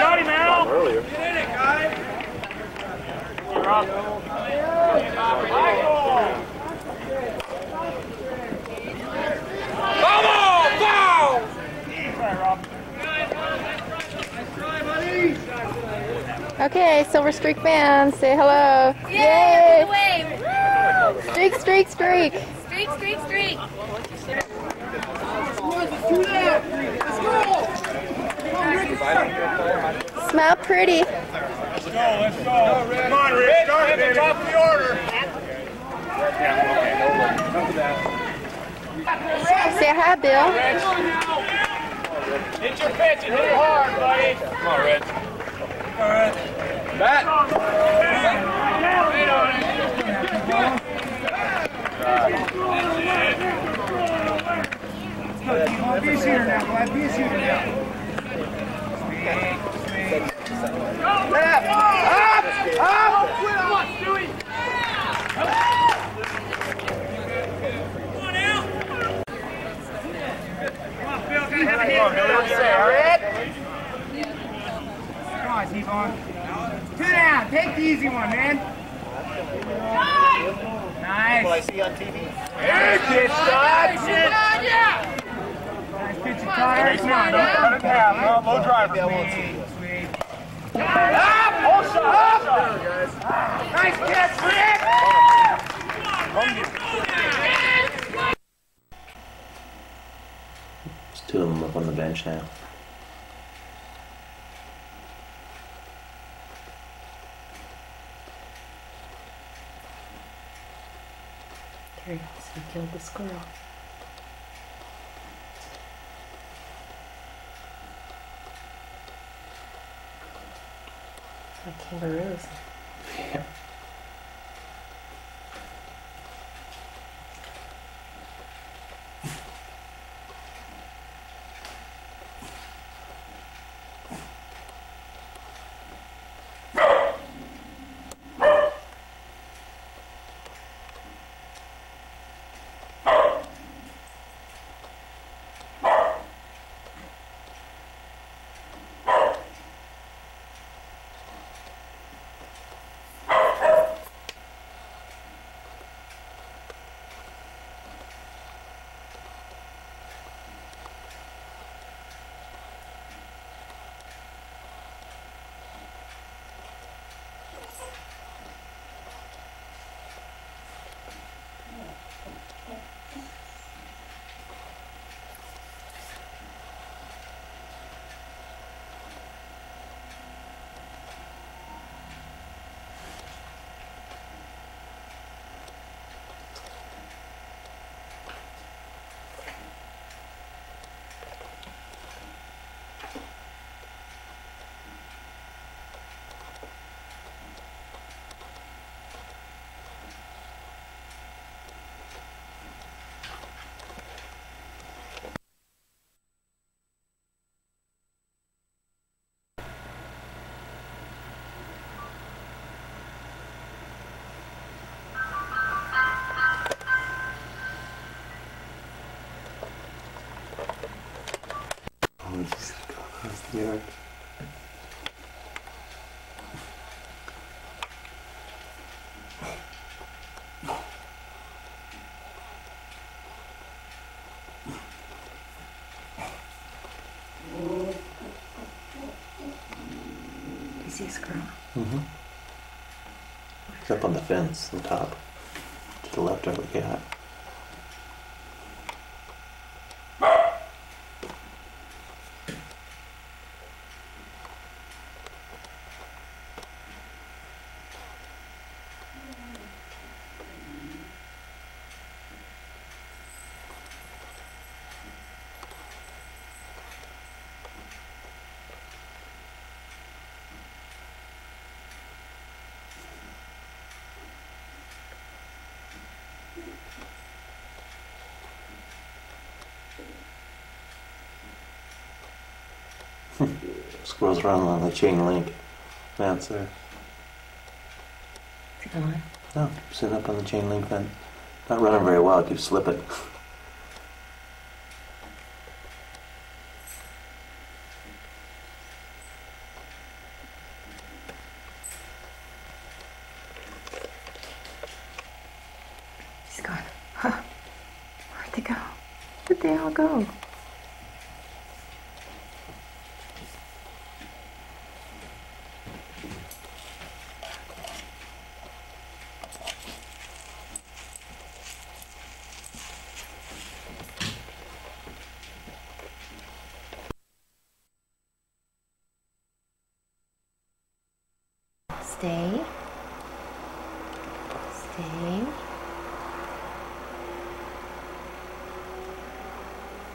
Got him, Al. Earlier. Get in it, guys. Come on, foul. Try, Rob. Try, buddy. Okay, Silver Streak fans, say hello. Yay! Wave! Streak, streak, streak. Streak, streak, streak! Do that. Let's go. On, Rick. Pretty. Let's go, let's go. Come on, Rick. Start at the top of the order. Say hi, Bill. Hit your pitch and hit it hard, buddy. Come on, Red. All right. Bat. Be a now. Be a now. Up, up, up. Come on, Stewie. Come on, Phil. Gotta have a hit. Come on. Two down. Take the easy one, man. Nice. What I see on TV. Pitch, Todd. Nice pitch, Todd. Come on, Don't cut it half. No, low driver. Sweet, sweet. Up! Hold shot, up! Nice catch, Rick! There's two of them up on the bench now. There, he killed the squirrel. Like kangaroos. Oh, just go across the yard. You see a squirrel? Mm-hmm. He's up on the fence on top. To the left of the Squirrels run along the chain link fence there. on. No, sitting up on the chain link fence. Not running very well, keeps slipping. He's gone. Huh. Where'd they go? Where'd they all go? Stay. Stay.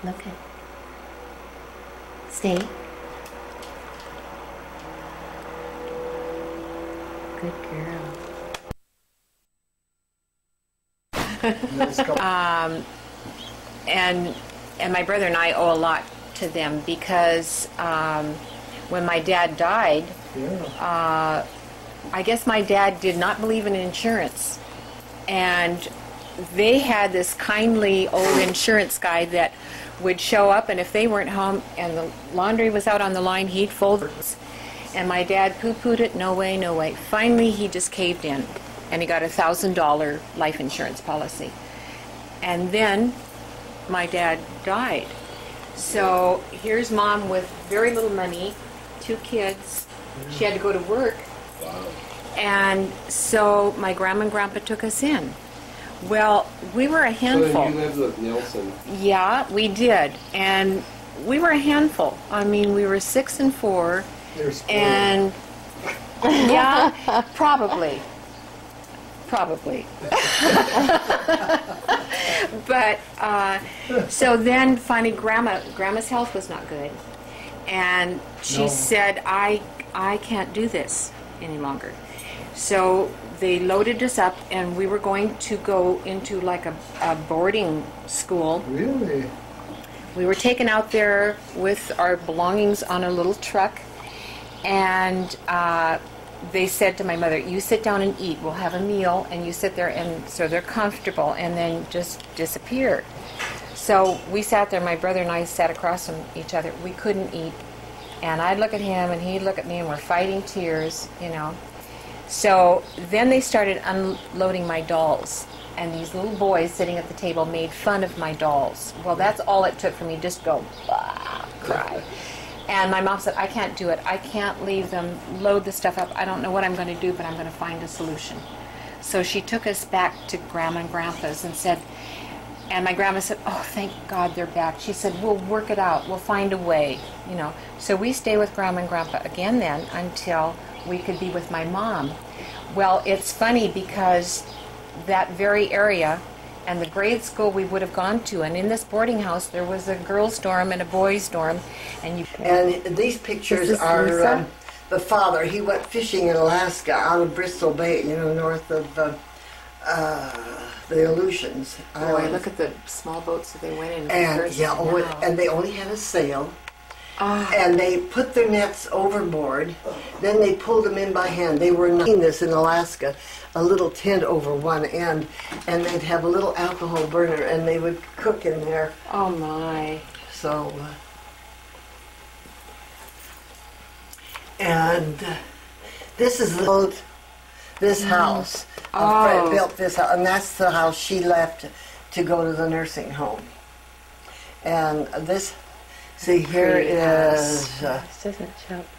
Look at. Stay. Good girl. um, and and my brother and I owe a lot to them because um, when my dad died, uh, I guess my dad did not believe in insurance, and they had this kindly old insurance guy that would show up, and if they weren't home and the laundry was out on the line, he'd fold it. And my dad poo-pooed it, no way, no way. Finally, he just caved in, and he got a thousand dollar life insurance policy. And then my dad died. So here's mom with very little money, two kids. She had to go to work. And so my grandma and grandpa took us in. Well, we were a So handful. then you lived with Nelson. Yeah, we did. And we were a handful. I mean, we were six and four. And yeah, probably. Probably. but uh, so then finally grandma grandma's health was not good. And she said, I I can't do this any longer. So they loaded us up and we were going to go into like a, a boarding school Really? we were taken out there with our belongings on a little truck, and uh, they said to my mother, "You sit down and eat. We'll have a meal, and you sit there, and so they're comfortable, and then just disappear." So we sat there. My brother and I sat across from each other. We couldn't eat, and I'd look at him, and he'd look at me, and we're fighting tears, you know. So then they started unloading my dolls, and these little boys sitting at the table made fun of my dolls. Well, that's all it took for me just go "Bah," cry. And my mom said, I can't do it. I can't leave them load the stuff up. I don't know what I'm going to do, but I'm going to find a solution. So she took us back to grandma and grandpa's and said, and my grandma said, "Oh, thank God they're back." She said, "We'll work it out. We'll find a way." You know. So we stay with grandma and grandpa again then until we could be with my mom. Well, it's funny because that very area and the grade school we would have gone to, and in this boarding house there was a girls' dorm and a boys' dorm, and you. And these pictures are um, the father. He went fishing in Alaska out of Bristol Bay, you know, north of uh, uh, the Aleutians. Boy, Islands. look at the small boats that they went in. and yeah, oh, and they only had a sail. Ah. And they put their nets overboard. Then they pulled them in by hand. They were not this in Alaska, a little tent over one end, and they'd have a little alcohol burner, and they would cook in there. oh my. So, uh, and uh, this is the boat, this house. Oh. built this house, and that's the house she left to go to the nursing home. And this, see, here is, Uh, This doesn't.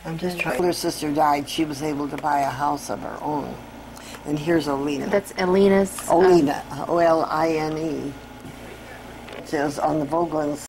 I'm just trying. Her sister died. She was able to buy a house of her own. And here's Olina. That's Alina's. um, Olina, O L I N E. Says on the Vogelin's